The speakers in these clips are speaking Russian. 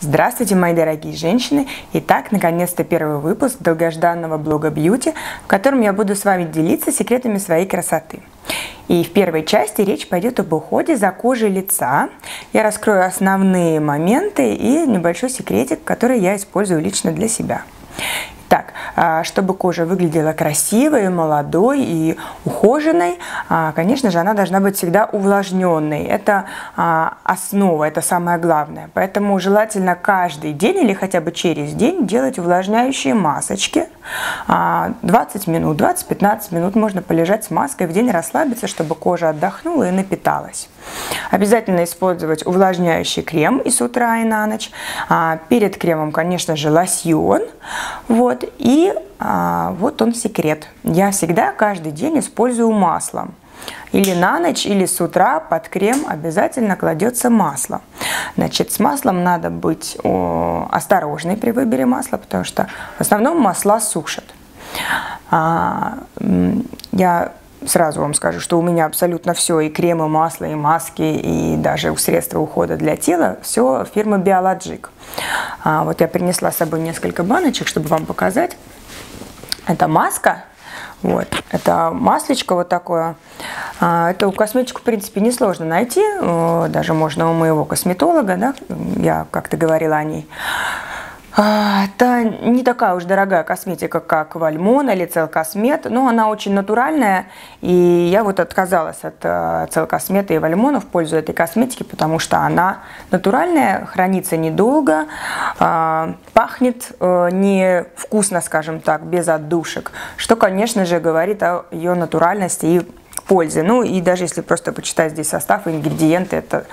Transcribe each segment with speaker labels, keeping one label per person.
Speaker 1: Здравствуйте, мои дорогие женщины! Итак, наконец-то первый выпуск долгожданного блога Бьюти, в котором я буду с вами делиться секретами своей красоты. И в первой части речь пойдет об уходе за кожей лица. Я раскрою основные моменты и небольшой секретик, который я использую лично для себя. А, чтобы кожа выглядела красивой, молодой и ухоженной, а, конечно же, она должна быть всегда увлажненной. Это а, основа, это самое главное. Поэтому желательно каждый день или хотя бы через день делать увлажняющие масочки. 20 минут, 20-15 минут можно полежать с маской в день, расслабиться, чтобы кожа отдохнула и напиталась. Обязательно использовать увлажняющий крем и с утра, и на ночь. А, перед кремом, конечно же, лосьон. Вот. И а, вот он секрет. Я всегда каждый день использую масло. Или на ночь, или с утра под крем обязательно кладется масло. Значит, с маслом надо быть о, осторожной при выборе масла, потому что в основном масла сушат. А, я сразу вам скажу, что у меня абсолютно все, и кремы, масло, и маски, и даже средства ухода для тела, все фирмы Biologic. А, вот я принесла с собой несколько баночек, чтобы вам показать. Это маска, вот, это маслечко вот такое. А, эту косметику, в принципе, несложно найти, даже можно у моего косметолога, да, я как-то говорила о ней. А, это не такая уж дорогая косметика, как Вальмон или Целкосмет, но она очень натуральная, и я вот отказалась от э, Целкосмета и Вальмона в пользу этой косметики, потому что она натуральная, хранится недолго, а, пахнет э, не вкусно, скажем так, без отдушек, что, конечно же, говорит о ее натуральности и пользе. Ну и даже если просто почитать здесь состав и ингредиенты, это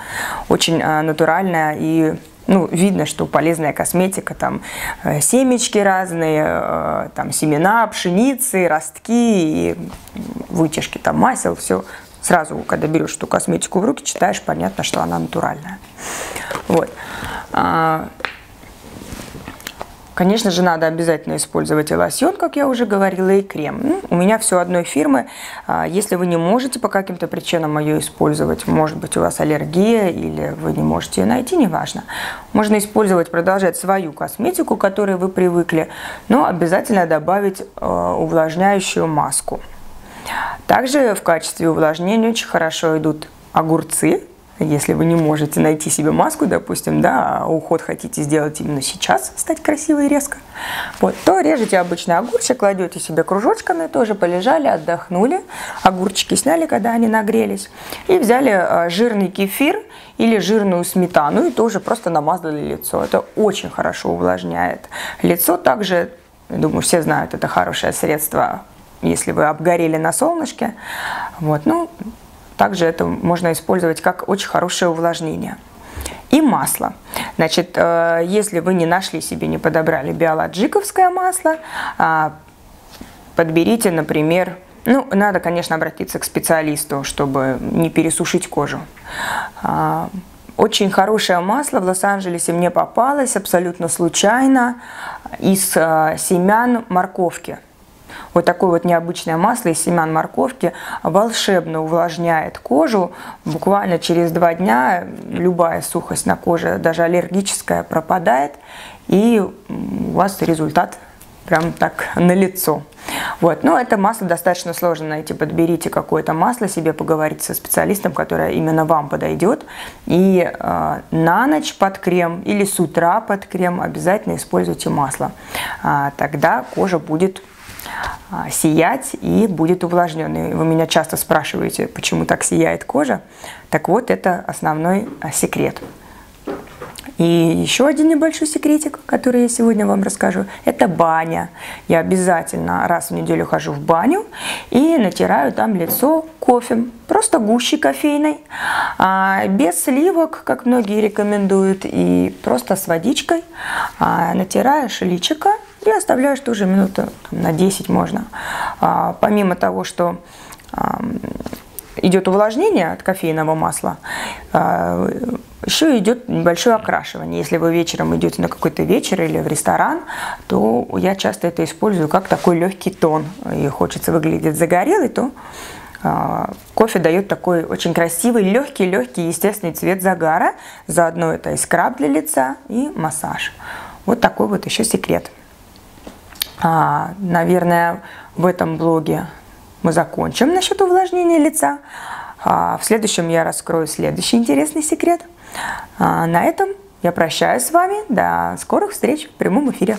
Speaker 1: очень э, натуральная и ну, видно, что полезная косметика, там э, семечки разные, э, там семена, пшеницы, ростки, и вытяжки там масел, все сразу, когда берешь эту косметику в руки, читаешь, понятно, что она натуральная. Вот. Конечно же, надо обязательно использовать и лосьон, как я уже говорила, и крем. Ну, у меня все одной фирмы. А, если вы не можете по каким-то причинам ее использовать, может быть, у вас аллергия или вы не можете ее найти, неважно. Можно использовать, продолжать свою косметику, к которой вы привыкли, но обязательно добавить а, увлажняющую маску. Также в качестве увлажнения очень хорошо идут огурцы, если вы не можете найти себе маску, допустим, да, а уход хотите сделать именно сейчас, стать красивой резко, вот, то режете обычный огурчик, кладете себе кружочками, тоже полежали, отдохнули, огурчики сняли, когда они нагрелись, и взяли а, жирный кефир или жирную сметану и тоже просто намазали лицо. Это очень хорошо увлажняет лицо. Также, думаю, все знают, это хорошее средство, если вы обгорели на солнышке. Вот, ну, также это можно использовать как очень хорошее увлажнение. И масло. Значит, э, если вы не нашли себе, не подобрали биологиковское масло, а, подберите, например, ну, надо, конечно, обратиться к специалисту, чтобы не пересушить кожу. А, очень хорошее масло в Лос-Анджелесе мне попалось абсолютно случайно из э, семян морковки. Вот такое вот необычное масло из семян морковки волшебно увлажняет кожу. Буквально через два дня любая сухость на коже, даже аллергическая, пропадает. И у вас результат прям так на лицо. Вот. Но это масло достаточно сложно найти. Подберите какое-то масло себе, поговорите со специалистом, которое именно вам подойдет. И э, на ночь под крем или с утра под крем обязательно используйте масло. А, тогда кожа будет сиять и будет увлажненный. Вы меня часто спрашиваете, почему так сияет кожа. Так вот, это основной а, секрет. И еще один небольшой секретик, который я сегодня вам расскажу, это баня. Я обязательно раз в неделю хожу в баню и натираю там лицо кофе, просто гущей кофейной, а, без сливок, как многие рекомендуют, и просто с водичкой натираешь личико и оставляешь тоже минуту там, на 10 можно. А, помимо того, что а, идет увлажнение от кофейного масла, а, еще идет небольшое окрашивание. Если вы вечером идете на какой-то вечер или в ресторан, то я часто это использую как такой легкий тон. И хочется выглядеть загорелый, то А, кофе дает такой очень красивый, легкий, легкий, естественный цвет загара. Заодно это и скраб для лица, и массаж. Вот такой вот еще секрет. А, наверное, в этом блоге мы закончим насчет увлажнения лица. А, в следующем я раскрою следующий интересный секрет. А, на этом я прощаюсь с вами. До скорых встреч в прямом эфире.